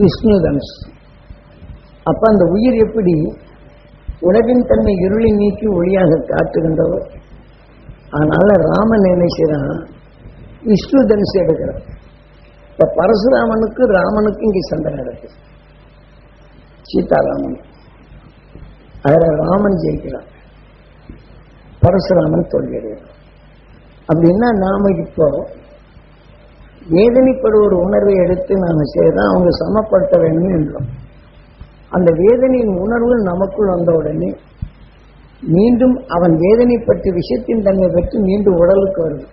விஷ்ணு தனுஷ் அப்ப அந்த உயிர் எப்படி உலகின் தன்மை இருளை நீக்கி ஒளியாக காட்டுகின்றவர்? அதனால ராமன் என்ன செய்யறான் விஷ்ணு தனுஷ் எடுக்கிறான். இப்ப பரசுராமனுக்கு ராமனுக்கு இங்கே சண்டை நடக்கு சீதாராமன். அதில் ராமன் ஜெயிக்கிறான். பரசுராமன் தோல்வியடைகிறான். அப்படின்னா நாம இப்போ வேதனைப்படுவோர் ஒரு உணர்வை எடுத்து நாம் செய்தால் அவங்க சமப்படுத்த வேண்டும் என்றோம். அந்த வேதனையின் உணர்வு நமக்குள் வந்த உடனே மீண்டும் அவன் வேதனைப்பட்ட விஷயத்தின் தன்மை பற்றி மீண்டும் உடலுக்கு வருது.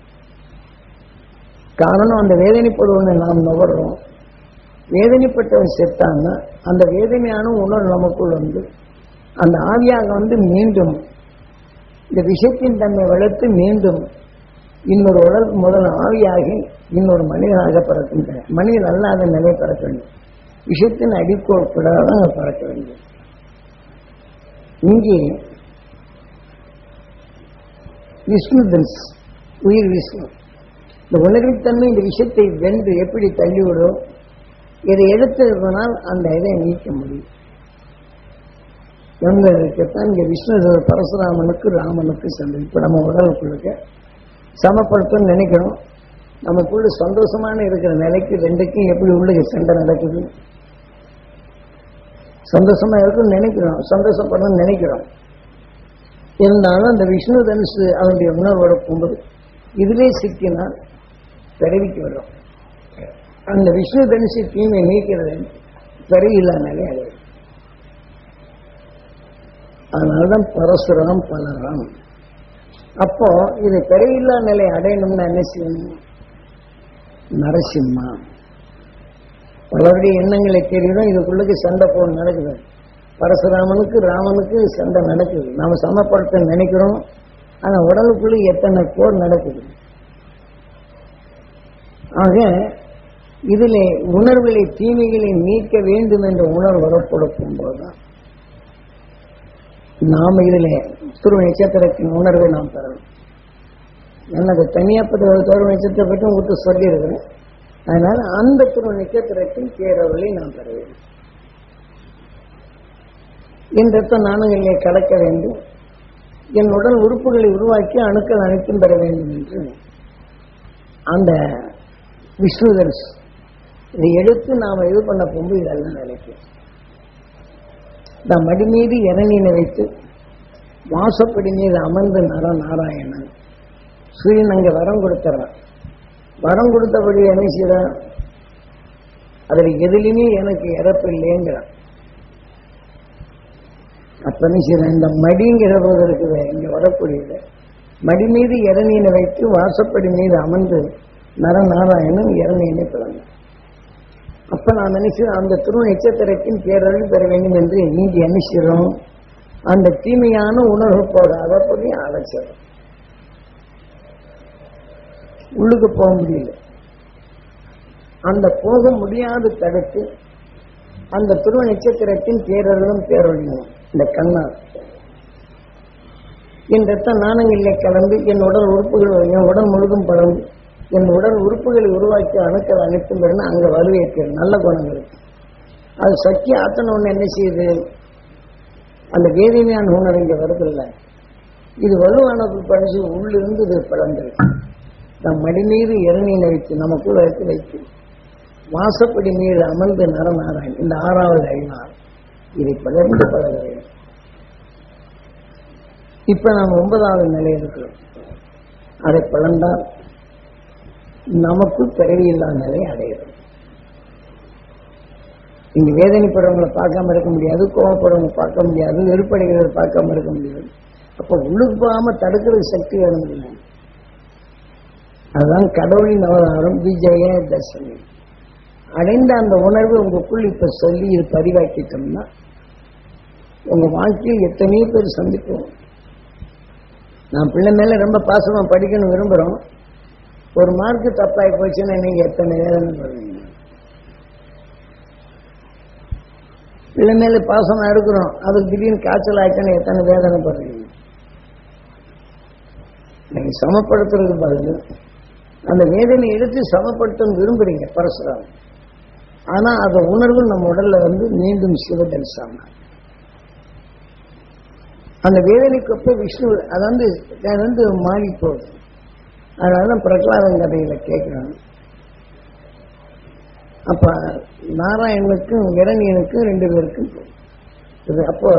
காரணம் அந்த வேதனைப்படுவனை நாம் நுகர்றோம் வேதனைப்பட்டவன் செத்தான்னா அந்த வேதனையான உணர்வு நமக்குள் வந்து அந்த ஆவியாக வந்து மீண்டும் இந்த விஷயத்தின் தன்மை வளர்த்து மீண்டும் இன்னொரு உடல் முதல் ஆவியாகி இன்னொரு மனிதனாக பறக்கின்றன மனிதன் அல்லாத நிலை பிறக்க வேண்டும். விஷயத்தின் அடிக்கோட்படாதான் பறக்க வேண்டும். இங்கே விஷ்ணு தன்ஸ் உயிர் விஷ்ணு. இந்த உலகின் தன்மை இந்த விஷயத்தை வென்று எப்படி தள்ளிவிடும்? இதை எடுத்திருப்பதனால் அந்த இதை நீக்க முடியும். எங்களுக்குத்தான் இங்க விஷ்ணு பரசுராமனுக்கு ராமனுக்கு சென்று இப்ப நம்ம உடலுக்குள்ளுக்க சமப்படுத்தணும்னு நினைக்கிறோம் நமக்குள்ள சந்தோஷமான இருக்கிற நிலைக்கு ரெண்டுக்கும் எப்படி உள்ள சண்டை நடக்குது? சந்தோஷமா இருக்குன்னு நினைக்கிறோம். சந்தோஷப்படணும்னு நினைக்கிறோம். இருந்தாலும் அந்த விஷ்ணு தனுசு அவனுடைய உணர்வோட போகும்போது இதிலே சிக்கினால் பிறவிக்கு வரும். அந்த விஷ்ணு தனுசு தீமை நீக்கிறது பிறவி அது அதனால்தான் பரசுரம் பலராம். அப்போ இது பிறவில்லா நிலை அடையணும்னா என்ன செய்யணும்? நரசிம்மா. பலருடைய எண்ணங்களை தெரியும் இதுக்குள்ளுக்கு சண்டை போட நடக்குது. பரசுராமனுக்கு ராமனுக்கு சண்டை நடக்குது. நாம சமப்படுத்த நினைக்கிறோம். ஆனா உடலுக்குள்ள எத்தனை போர் நடக்குது? ஆக இதிலே உணர்வுகளை தீமைகளை நீக்க வேண்டும் என்ற உணர்வு வரப்படும் போதுதான். நாம இதில் துருவ நட்சத்திரத்தின் உணர்வை நாம் பெறணும் எனக்கு தனியா துருவ நட்சத்திரத்தை பற்றி உங்களுக்கு சொல்லியிருக்கிறேன். அதனால அந்த துருவ நட்சத்திரத்தின் பேரவர்களை நாம் பெற வேண்டும். என் நானும் நாணயங்களை கலக்க வேண்டும். என் உடல் உறுப்புகளை உருவாக்கி அணுக்கள் அனைத்தும் பெற வேண்டும் என்று அந்த விஸ்வதர்ஸ் இதை எடுத்து நாம் இது பண்ண போகும்போது இதெல்லாம் நினைக்கிறேன் நான் மடி மீது இறங்கின வைத்து வாசப்படி மீது அமர்ந்து நர நாராயணன் சூரியன் அங்க வரம் கொடுத்துறான் வரம் கொடுத்தபடி என்ன செய்யறான் அதில் எதுலையுமே எனக்கு இறப்பு இல்லைங்கிறான் அப்ப செய்கிறேன் இந்த மடிங்கிற போது இருக்குது இங்க வரக்கூடியது. மடி மீது இறநீனை வைத்து வாசப்படி மீது அமர்ந்து நரநாராயணன் இறநீனை பிறந்தான் அப்ப நான் நினைச்சேன் அந்த துருவ நட்சத்திரத்தின் பேரழிவு பெற வேண்டும் என்று நீங்க நினைச்சிடும் அந்த தீமையான உணர்வு போகாத போய் அழைச்சிடும் உள்ளுக்கு போக முடியல. அந்த போக முடியாது தடுத்து அந்த துருவ நட்சத்திரத்தின் பேரர்களும் பேரொழியும் இந்த கண்ணா. என் ரத்த நாணங்களிலே கலந்து என் உடல் உறுப்புகள் என் உடல் முழுதும் படர்ந்து என் உடல் உறுப்புகளை உருவாக்கி அணுக்கள் அனைத்தும் பெறணும் அங்க வலுவேற்று நல்ல குணம் இருக்கு. அது சக்தி ஆத்தன ஒண்ணு என்ன செய்யுது? அந்த வேதிமையான உணர்வு இங்க வருதில்ல. இது வலுவானது படிச்சு உள்ளிருந்து இது பிறந்திருக்கு நம் மடி மீது வைத்து நமக்குள்ள எடுத்து வைத்து. வாசப்படி மீது அமர்ந்து நரநாராயண் இந்த ஆறாவது ஐநாள் இதை பகிர்ந்து பழக வேண்டும் இப்ப நாம் ஒன்பதாவது நிலையில் இருக்கிறோம். அதை பழந்தால் நமக்கு பிறவியில்லா நிலை அடையிறது. இங்க வேதனைப்படுறவங்களை பார்க்காம இருக்க முடியாது கோவப்படுறவங்க பார்க்க முடியாது வெறுப்படைகிறத பார்க்காம இருக்க முடியாது. அப்ப உள்ளுக்கு போகாம தடுக்கிறது சக்தி வேணும் இல்லை. அதுதான் கடவுளின் அவதாரம் விஜய தசமி. அடைந்த அந்த உணர்வு உங்களுக்குள் இப்ப சொல்லி இது பதிவாக்கிட்டோம்னா உங்க வாழ்க்கையில் எத்தனையோ பேர் சந்திப்போம். நான் பிள்ளை மேல ரொம்ப பாசமா படிக்கணும் விரும்புறோம். ஒரு மார்க்கு தப்பாகி போச்சுன்னா நீங்க எத்தனை வேதனை பண்ணுவீங்க பிள்ளை மேல பாசம் எடுக்கிறோம் அதுக்கு திடீர்னு காய்ச்சல் ஆயிடுச்சுன்னா எத்தனை வேதனை பண்ணுவீங்க நீங்க சமப்படுத்துறது பதில். அந்த வேதனை எடுத்து சமப்படுத்த விரும்புறீங்க பரசுராம். ஆனா அந்த உணர்வு நம்ம உடல்ல வந்து மீண்டும் சிவதரிசாம அந்த வேதனைக்கு ஒப்ப விஷ்ணு அது வந்து அது வந்து மாறி போகுது அதனால பிரகலாதன் கதையில கேட்கிறாங்க அப்ப நாராயணனுக்கும் இரணியனுக்கும் ரெண்டு பேருக்கும் இது அப்போ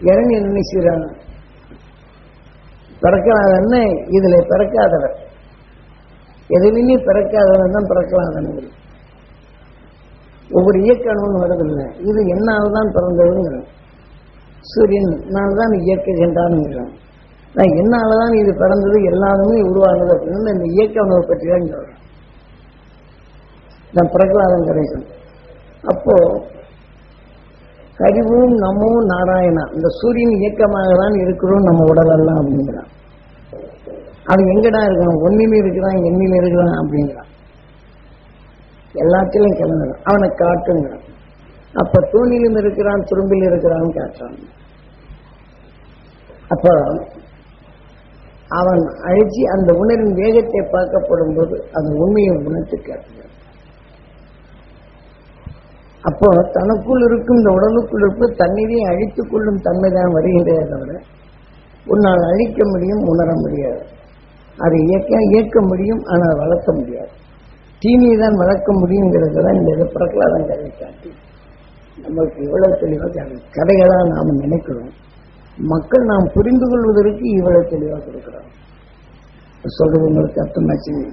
இரணியன் என்ன செய்யறாங்க பிறக்காதன்னு இதுல பிறக்காதவர். எதுலையுமே பிறக்காதவன் தான் பிறக்கலாதன் ஒவ்வொரு இயக்கணும்னு வருதில்லை. இது என்னால்தான் பிறந்ததுங்கிறோம் சூரியன் நான் தான் இயக்குகின்றான்ங்கிறோம் நான் என்னாலதான் இது பிறந்தது எல்லாருமே உருவானது அப்படின்னு இந்த இயக்க உணவை பற்றி தான் சொல்றேன். நான் பிரகலாதம் கணேசன் அப்போ கரிவும் நமோ நாராயணா இந்த சூரியன் இயக்கமாக தான் இருக்கிறோம் நம்ம உடலெல்லாம் அப்படிங்கிறான். அவன் எங்கடா இருக்கான் ஒன்னில இருக்கிறான் எண்ணில இருக்கிறான் அப்படிங்கிறான். எல்லாத்திலும் கிளம்புறான். அவனை காட்டுங்கிறான். அப்ப தூணிலும் இருக்கிறான் துரும்பில் இருக்கிறான்னு காட்டுறான். அப்ப அவன் அழிச்சு அந்த உணரின் வேகத்தை பார்க்கப்படும் போது அந்த உண்மையை உணர்த்து காட்டுகிறான் அப்போ தனக்குள் இருக்கும் இந்த உடலுக்குள் இருப்பது தண்ணீரை அழித்துக் கொள்ளும் தன்மைதான் வருகிறதே தவிர உன்னால் அழிக்க முடியும் உணர முடியாது. அதை இயக்க இயக்க முடியும் ஆனால் வளர்க்க முடியாது. தீனியை தான் வளர்க்க முடியுங்கிறது தான் இந்த பிரகலாதம் கதை காட்டி. நம்மளுக்கு இவ்வளவு தெளிவாக கதைகளாக நாம் நினைக்கிறோம். மக்கள் நாம் புரிந்து கொள்வதற்கு இவ்வளவு தெளிவாக இருக்கிறார். சொல்றது உங்களுக்கு அர்த்தமாச்சு?